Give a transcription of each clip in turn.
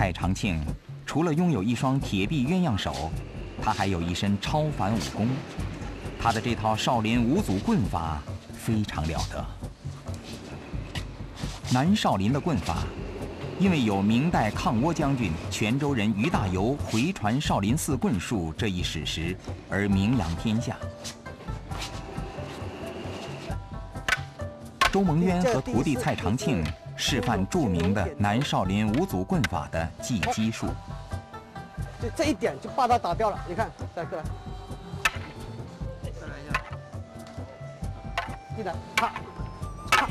蔡长庆除了拥有一双铁臂鸳鸯手，他还有一身超凡武功。他的这套少林五祖棍法非常了得。南少林的棍法，因为有明代抗倭将军泉州人于大猷回传少林寺棍术这一史实而名扬天下。周蒙渊和徒弟蔡长庆示范著名的南少林五祖棍法的技击术。就这一点就把他打掉了，你看，再过来，再来一下，进来，啪，啪，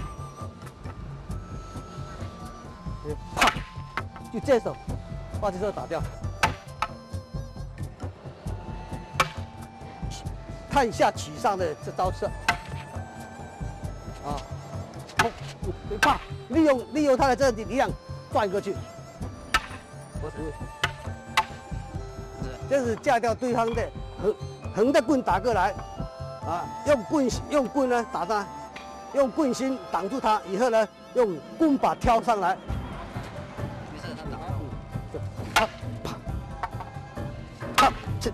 啪，就这手把这手打掉，看一下取上的这招式，啊，砰，啪，利用利用他的这个力量转过去，我是。这是架掉对方的横横的棍打过来，啊，用棍用棍呢打他，用棍心挡住他，以后呢用棍把挑上来。没事，他打。啪啪啪，这。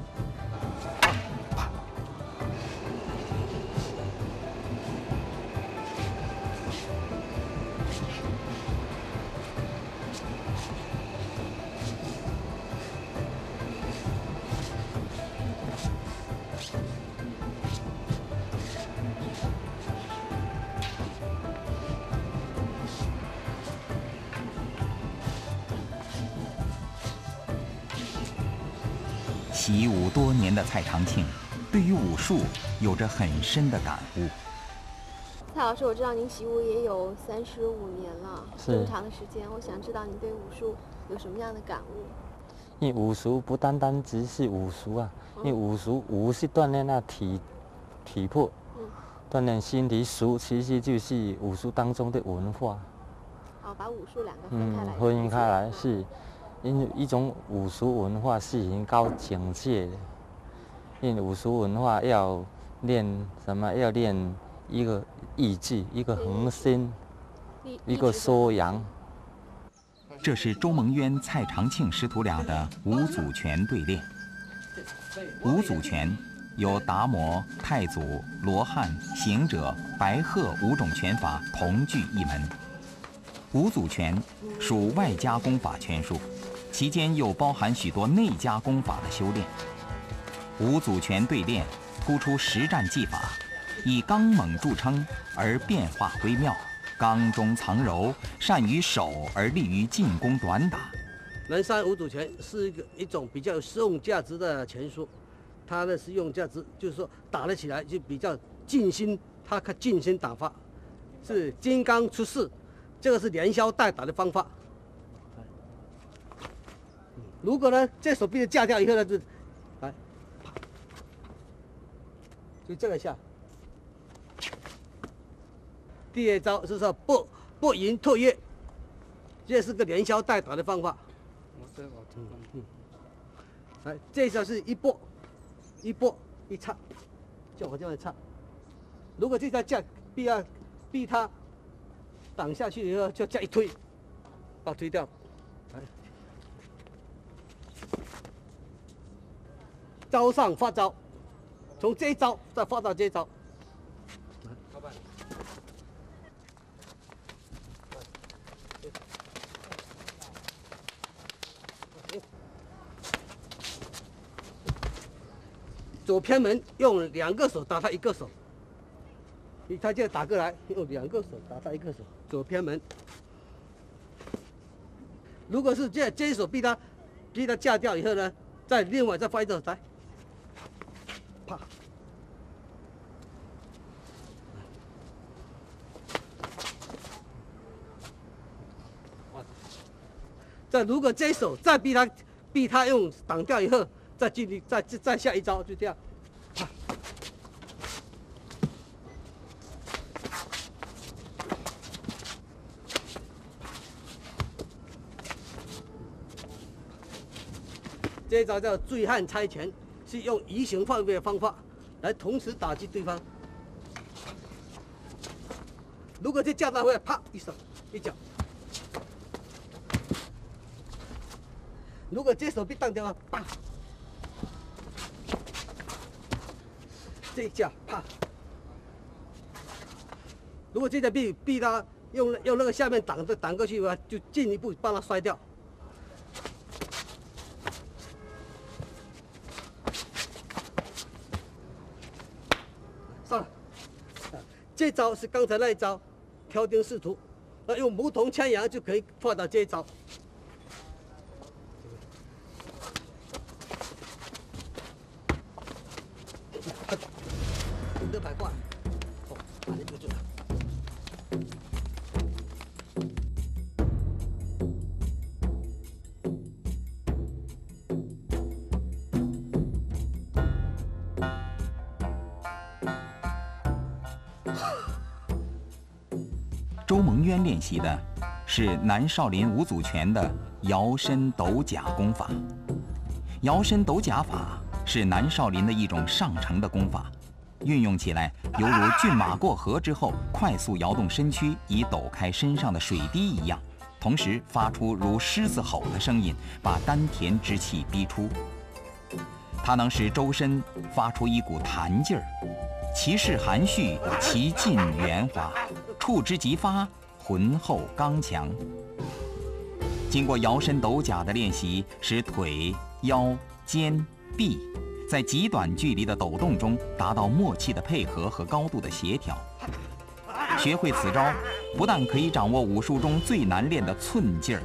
习武多年的蔡长庆，对于武术有着很深的感悟。蔡老师，我知道您习武也有三十五年了，这么长的时间，我想知道您对武术有什么样的感悟？因为武术不单单只是武术啊，因为武术武是锻炼那体体魄，嗯，锻炼心体，术其实就是武术当中的文化。哦，把武术两个分嗯开来，，分开来嗯是，因为一种武术文化是已经高境界的，因为武术文化要练什么？要练一个意志，一个恒心，一个缩阳。这是周蒙渊、蔡长庆师徒俩的五祖拳对练。五祖拳有达摩、太祖、罗汉、行者、白鹤五种拳法同具一门。五祖拳属外家功法拳术，其间又包含许多内家功法的修炼。五祖拳对练突出实战技法，以刚猛著称，而变化微妙，刚中藏柔，善于守而利于进攻短打。南山五祖拳是一个一种比较有实用价值的拳术，它的实用价值就是说打了起来就比较尽心，它可尽心打法，是金刚出世，这个是连消带打的方法。如果呢，这手臂的架掉以后呢，就来，就这个下。第二招是说不不迎退跃，这是个连消带打的方法。我这我听过。来，这招是一拨，一拨一插，就我这样插。如果这招架必要逼他挡下去以后，就这样一推，把它推掉。来，招上发招，从这一招再发到这一招。老板，左偏门用两个手打他一个手，你他就打过来，用两个手打他一个手，左偏门。如果是这，这一手逼他，逼他架掉以后呢，再另外再发一手来，啪，再如果这一手再逼他，逼他用挡掉以后，再继续再再下一招，就这样。这一招叫醉汉猜拳，是用移形换位的方法来同时打击对方。如果这架到会，啪一手一脚，如果这手臂挡掉了，啪，这一下啪。如果这下臂臂他用用那个下面挡着挡过去的话，就进一步把它摔掉。上了，啊这招是刚才那一招，挑钉试图，那用牧童牵羊就可以换到这一招。百挂，渊练习的是南少林五祖拳的摇身抖甲功法。摇身抖甲法是南少林的一种上乘的功法，运用起来犹如骏马过河之后快速摇动身躯以抖开身上的水滴一样，同时发出如狮子吼的声音，把丹田之气逼出。它能使周身发出一股弹劲儿，其势含蓄，其劲圆滑，触之即发，浑厚刚强。经过摇身抖甲的练习，使腿、腰、肩、臂在极短距离的抖动中达到默契的配合和高度的协调。学会此招，不但可以掌握武术中最难练的寸劲儿，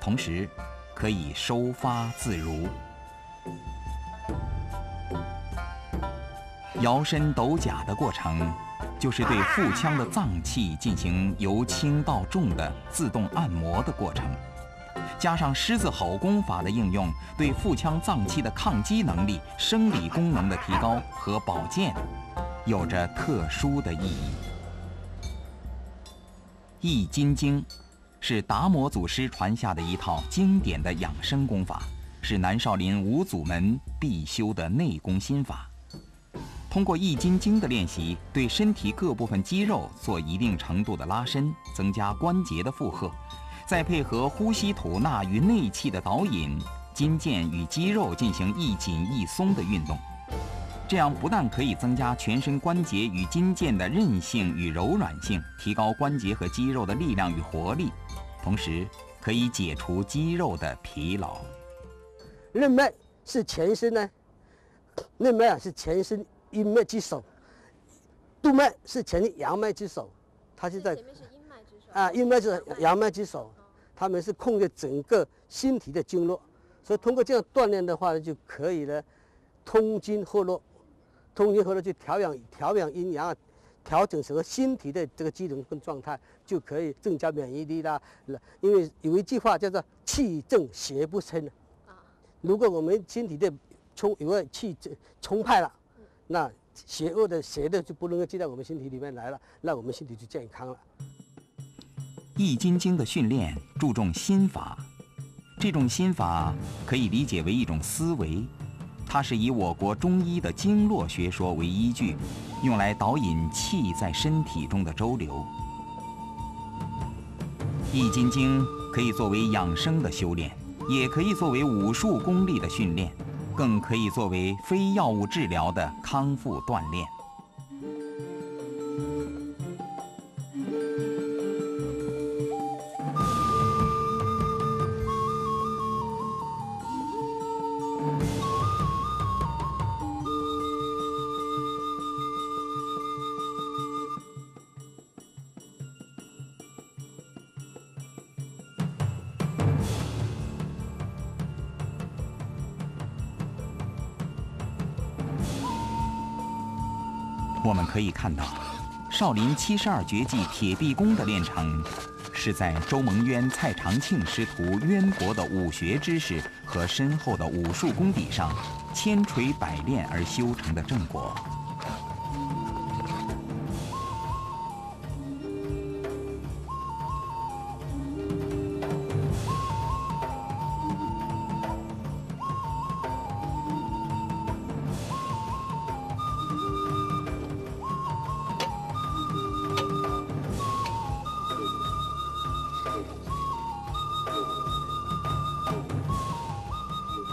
同时可以收发自如。摇身抖甲的过程，就是对腹腔的脏器进行由轻到重的自动按摩的过程。加上狮子吼功法的应用，对腹腔脏器的抗击能力、生理功能的提高和保健，有着特殊的意义。易筋经是达摩祖师传下的一套经典的养生功法，是南少林五祖门必修的内功心法。通过易筋经的练习，对身体各部分肌肉做一定程度的拉伸，增加关节的负荷，再配合呼吸吐纳与内气的导引，筋腱与肌肉进行一紧一松的运动。这样不但可以增加全身关节与筋腱的韧性与柔软性，提高关节和肌肉的力量与活力，同时可以解除肌肉的疲劳。任脉是全身呢，任脉啊是全身阴脉之首，督脉是全身阳脉之首，它是在前面是阴脉之首。啊阴脉是阳脉之首，他们是控制整个身体的经络，所以通过这样锻炼的话呢，就可以呢通经活络，通经活络去调养调养阴阳啊，调整整个身体的这个机能跟状态，就可以增加免疫力啦。因为有一句话叫做“气正邪不生”啊，如果我们身体的充有个气充派了，那邪恶的邪的就不能够进到我们身体里面来了，那我们身体就健康了。易筋经的训练注重心法，这种心法可以理解为一种思维，它是以我国中医的经络学说为依据，用来导引气在身体中的周流。易筋经可以作为养生的修炼，也可以作为武术功力的训练，更可以作为非药物治疗的康复锻炼。我们可以看到，少林七十二绝技铁臂功的练成，是在周蒙渊、蔡长庆师徒渊博的武学知识和深厚的武术功底上，千锤百炼而修成的正果。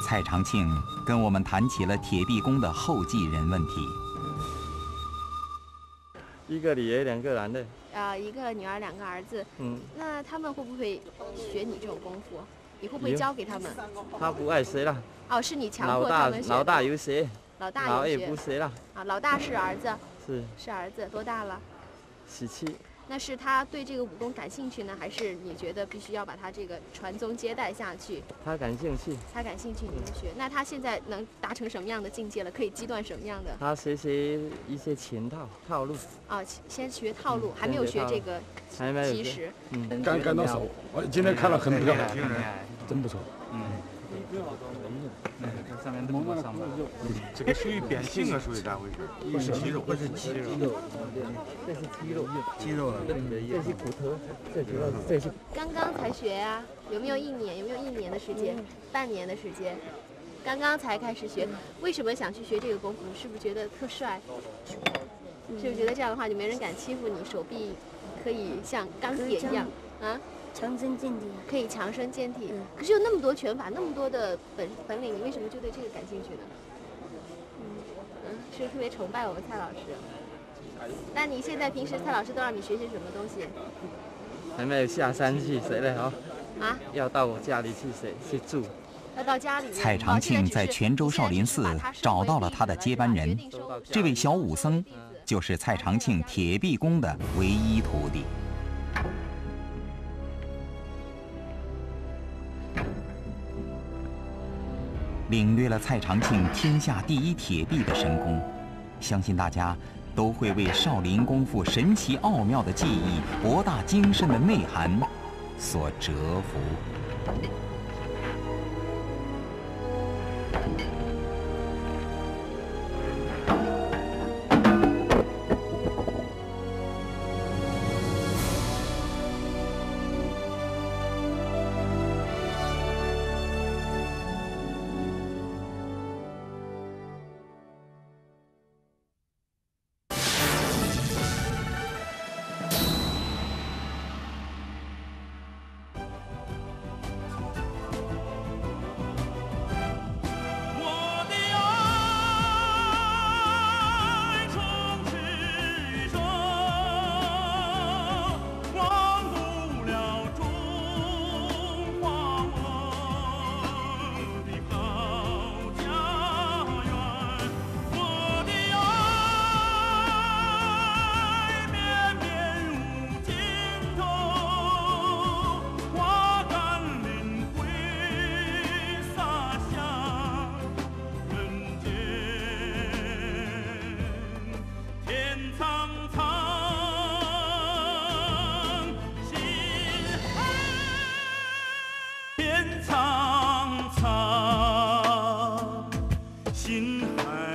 蔡长庆跟我们谈起了铁臂功的后继人问题。一个女儿，两个男的。啊，一个女儿，两个儿子。嗯。那他们会不会学你这种功夫？你会不会教给他们？他不爱学了。哦，是你强迫他们学。老大，老大有学。老大有学。老二不学了。啊，老大是儿子。是。是儿子，多大了？十七。那是他对这个武功感兴趣呢，还是你觉得必须要把他这个传宗接代下去？他感兴趣。他感兴趣，你们学。那他现在能达成什么样的境界了？可以击断什么样的？他学习一些拳套套路。啊，先学套路，还没有学这个其实。嗯，刚刚到手，我今天看了很漂亮，真不错。嗯。上面都上这个属于变形啊，属于咋回事？不是肌肉，不是肌肉，这是肌肉，肌肉，这是骨头，这主要是这是。刚刚才学呀，有没有一年？有没有一年的时间？半年的时间？刚刚才开始学，为什么想去学这个功夫？是不是觉得特帅？是不是觉得这样的话就没人敢欺负你？手臂可以像钢铁一样啊？强身健体，可以强身健体。可是有那么多拳法，那么多的本本领，你为什么就对这个感兴趣呢？嗯嗯，是特别崇拜我们蔡老师。那你现在平时蔡老师都让你学些什么东西？还没有下山去谁嘞哦。啊？要到我家里去谁去住。要到家里。蔡长庆在泉州少林寺找到了他的接班人，这位小武僧就是蔡长庆铁臂功的唯一徒弟。领略了蔡长庆天下第一铁臂的神功。相信大家都会为少林功夫神奇奥妙的技艺博大精深的内涵所折服。心海。